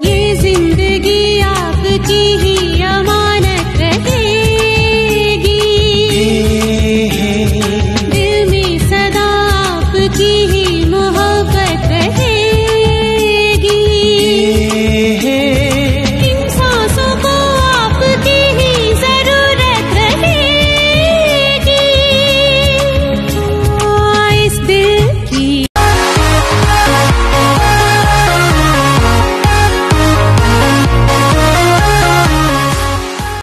easy